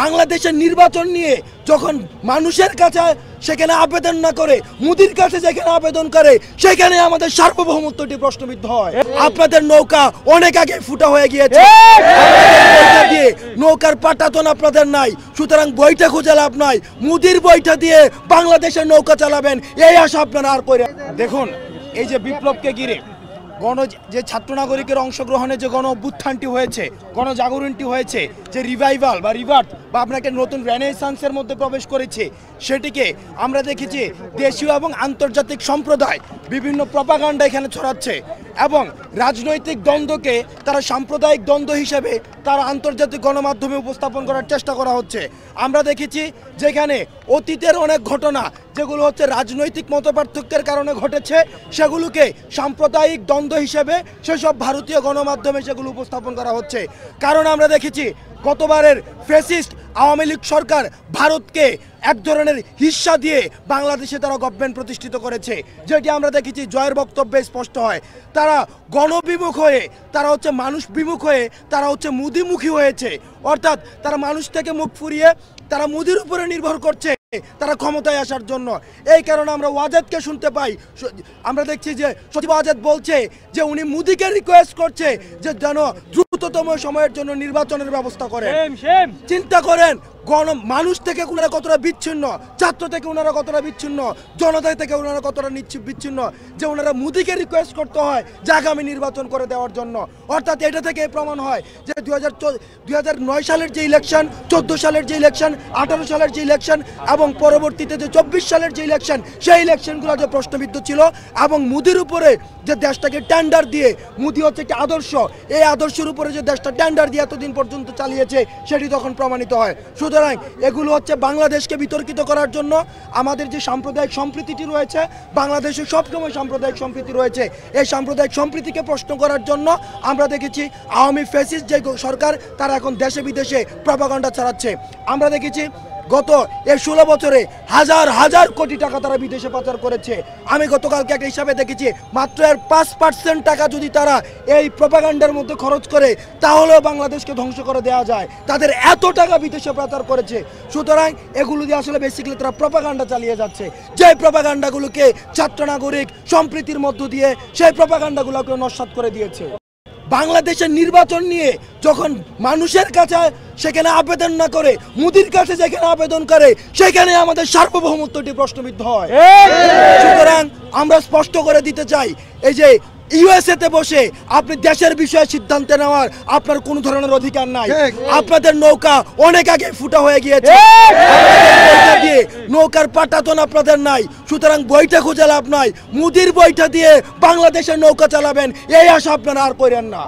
বাংলাদেশের নির্বাচন নিয়ে যখন মানুষের কাছে সেখানে আবেদন না করে, মুদির কাছে যেখানে আবেদন করে, সেখানে আমাদের সার্বভৌমত্বটি প্রশ্নবিদ্ধ হয়। আপনাদের নৌকা অনেক আগে ফুটা হয়ে গিয়েছে। দিয়ে নৌকার পাটাতন আপনাদের নাই, সুতরাং বইটা খুঁজে লাভ নাই। মুদির বইটা দিয়ে বাংলাদেশের নৌকা চালাবেন, এই আশা আপনারা আর করে দেখুন, এই যে বিপ্লবকে ঘিরে গণ যে ছাত্র নাগরিকের অংশগ্রহণে যে গণ অভ্যুত্থানটি হয়েছে গণজাগরণটি হয়েছে, যে রিভাইভাল বা রিভার্ট বা আপনাকে নতুন রেনেসান্সের মধ্যে প্রবেশ করেছে, সেটিকে আমরা দেখেছি দেশীয় এবং আন্তর্জাতিক সম্প্রদায় বিভিন্ন প্রপাগান্ডা এখানে ছড়াচ্ছে এবং রাজনৈতিক দ্বন্দ্বকে তারা সাম্প্রদায়িক দ্বন্দ্ব হিসেবে তারা আন্তর্জাতিক গণমাধ্যমে উপস্থাপন করার চেষ্টা করা হচ্ছে। আমরা দেখেছি যেখানে অতীতের অনেক ঘটনা যেগুলো হচ্ছে রাজনৈতিক মতপার্থক্যের কারণে ঘটেছে, সেগুলোকে সাম্প্রদায়িক দ্বন্দ্ব হিসেবে সেসব ভারতীয় গণমাধ্যমে সেগুলো উপস্থাপন করা হচ্ছে। কারণ আমরা দেখেছি, গতবারের ফেসিস্ট আওয়ামী লীগ সরকার ভারতকে এক ধরনের হিস্সা দিয়ে বাংলাদেশে তারা গভর্নমেন্ট প্রতিষ্ঠিত করেছে। যেটি আমরা দেখেছি, জয়ের বক্তব্যে স্পষ্ট হয়। তারা গণবিমুখ হয়ে, তারা হচ্ছে মানুষ বিমুখ হয়ে, তারা হচ্ছে মুদিমুখী হয়েছে। অর্থাৎ তারা মানুষ থেকে মুখ ফুরিয়ে, তারা মুদির উপরে নির্ভর করছে। তারা ক্ষমতায় আসার জন্য। এই কারণে আমরা ওয়াজেদকে শুনতে পাই। আমরা দেখছি যে সচিব ওয়াজেদ বলছে যে উনি মুদিকে রিকোয়েস্ট করছে যে যেন দ্রুততম সময়ের জন্য নির্বাচনের ব্যবস্থা করে চিন্তা করেন গণ মানুষ থেকে ওনারা কতটা বিচ্ছিন্ন, ছাত্র থেকে ওনারা কতটা বিচ্ছিন্ন, জনতা থেকে ওনারা কতটা নিচ্ছি- বিচ্ছিন্ন, যে ওনারা মুদিকে রিকোয়েস্ট করতে হয় যে আগামী নির্বাচন করে দেওয়ার জন্য। অর্থাৎ এটা থেকে প্রমাণ হয় যে দুই হাজার সালের যে ইলেকশন চোদ্দ সালের যে ইলেকশন আঠারো সালের যে ইলেকশন এবং পরবর্তীতে যে চব্বিশ সালের যে ইলেকশন সেই ইলেকশনগুলো যে প্রশ্নবিদ্ধ ছিল এবং মুদির উপরে যে দেশটাকে টেন্ডার দিয়ে, মুদি হচ্ছে একটি আদর্শ, এই আদর্শের উপরে যে দেশটা টেন্ডার দিয়ে এতদিন পর্যন্ত চালিয়েছে, সেটি তখন প্রমাণিত হয়। সুতরাং এগুলো হচ্ছে বাংলাদেশকে বিতর্কিত করার জন্য আমাদের যে সাম্প্রদায়িক সম্প্রীতিটি রয়েছে, বাংলাদেশে সবসময় সাম্প্রদায়িক সম্প্রীতি রয়েছে। এই সাম্প্রদায়িক সম্প্রীতিকে প্রশ্ন করার জন্য আমরা দেখেছি আওয়ামী ফেসিস যে সরকার, তারা এখন দেশে বিদেশে প্রভাগণ্ডা চালাচ্ছে আমরা দেখেছি গত এই ষোলো বছরে হাজার হাজার কোটি টাকা তারা বিদেশে পাচার করেছে। আমি গতকালকে একটা হিসাবে দেখেছি, মাত্র এর পাঁচ পার্সেন্ট টাকা যদি তারা এই প্রপাগান্ডার মধ্যে খরচ করে, তাহলেও বাংলাদেশকে ধ্বংস করে দেওয়া যায়। তাদের এত টাকা বিদেশে পাচার করেছে। সুতরাং এগুলো দিয়ে আসলে বেসিক্যালি তারা প্রপাগান্ডা চালিয়ে যাচ্ছে। যে প্রপাগান্ডাগুলোকে ছাত্র নাগরিক সম্প্রীতির মধ্য দিয়ে, সেই প্রপাগান্ডাগুলোকে নস্বাত করে দিয়েছে। বাংলাদেশের নির্বাচন নিয়ে যখন মানুষের কাছে সেখানে আবেদন না করে মুদির কাছে যেখানে আবেদন করে সেখানে আমাদের সার্বভৌমত্বটি প্রশ্নবিদ্ধ হয়। সুতরাং আমরা স্পষ্ট করে দিতে চাই এই যে ইউএসএ তে বসে আপনি দেশের বিষয়ে সিদ্ধান্ত নেওয়ার আপনার কোনো ধরনের অধিকার নাই। আপনাদের নৌকা অনেক আগে ফুটা হয়ে গিয়েছে। নৌকার পাটাতন আপনাদের নাই। সুতরাং বইটা খুঁজে লাভ নাই। মুদির বইটা দিয়ে বাংলাদেশের নৌকা চালাবেন, এই আশা আপনারা আর করেন না।